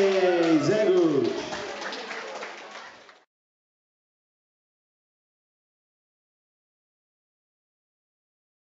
Hey,